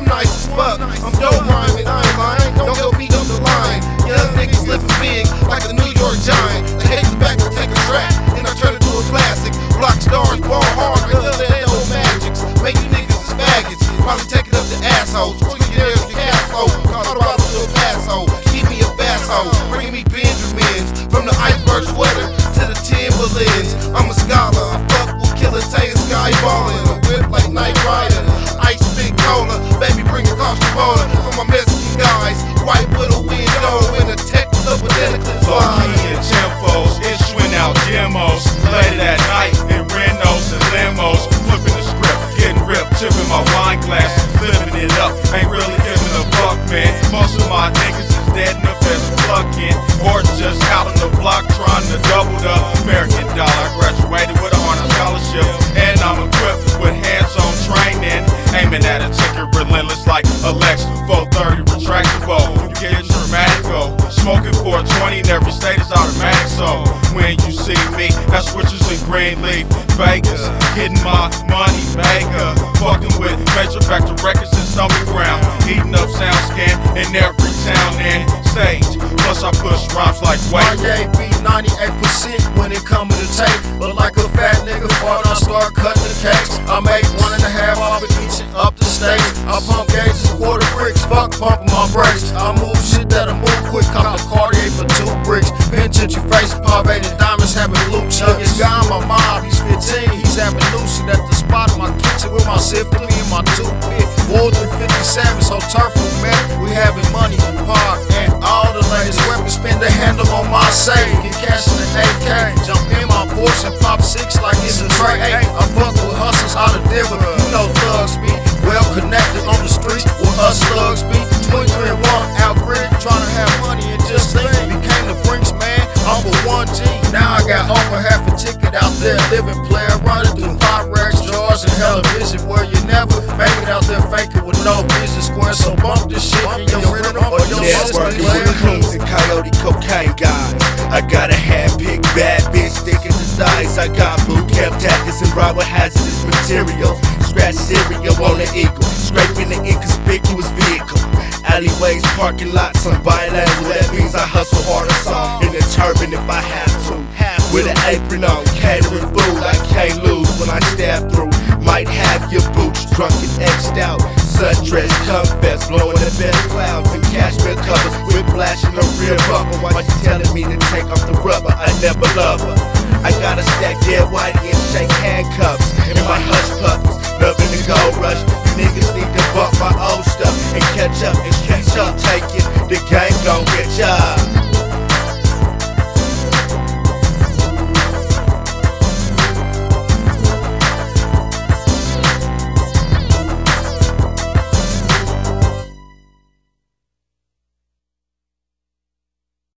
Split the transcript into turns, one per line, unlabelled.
I'm nice as fuck. I'm dope rhyming, I ain't lying. Don't go beat up the line. Young niggas living big like the New York Giant. They hate the back to take a track, and I turn it to a classic. Block stars, ball hard, like the that old magics. Make you niggas as faggots. Probably take it up to assholes. Pull you there the cash flow. Colorado to a Paso. Keep me a basso. Bring me Benjamins. From the iceberg sweater White with a window and a tech with Anakin
Funky and tempos, issuing out demos. Late at night in Renos and limos. Flipping the script, getting ripped, tipping my wine glass, flipping it up. Ain't really giving a fuck, man. Most of my niggas is dead in the fist, plucking. Or just out on the block trying to double the American dollar. I graduated with a 420 in every state is automatic. So when you see me, that's switches in Greenleaf, Vegas. Getting my money maker. Fucking with Major Vector Records and Stony Ground. Eating up sound scan in every town and stage. Plus I push rhymes like
My
weight.
game be 98% when it come to the tape. But like a fat nigga, fart, I start cutting the cakes. I make one and a half off of each up the stakes. I pump gauges, quarter bricks, chuggers. Guy on my mob, he's 15, he's having lucid at the spot of my kitchen with my sifter, and my toothpick. Than 57, so turf man. We having money in park and all the latest weapons spin the handle on my safe. Get cash in the AK, jump in my Porsche and pop six like it's a tray. I fuck with hustlers out of Denver. You know thugs be well connected on the streets living, player running through hot racks, drawers, and television where you never make it out there faking with no business square. So bump this shit in your rental or your
Networking
player.
with coons and coyote cocaine guys. I got a hand-picked bad bitch sticking to thighs. I got boot camp tactics and ride with hazardous material. Scratch cereal on the eagle, scraping the inconspicuous vehicle. Alleyways, parking lots, I'm bilingual. That means I hustle harder, some in a turban if I have to. With an apron on, catering Might have your boots drunk and X'd out. Sundress, confess, blowing the best clouds and cashmere covers with flashing the rear bumper. While you telling me to take off the rubber, I never love her. I gotta stack dead white and shake handcuffs And in my hush puppies. Loving the gold rush. You niggas need to bump my old stuff and catch up and catch up. Take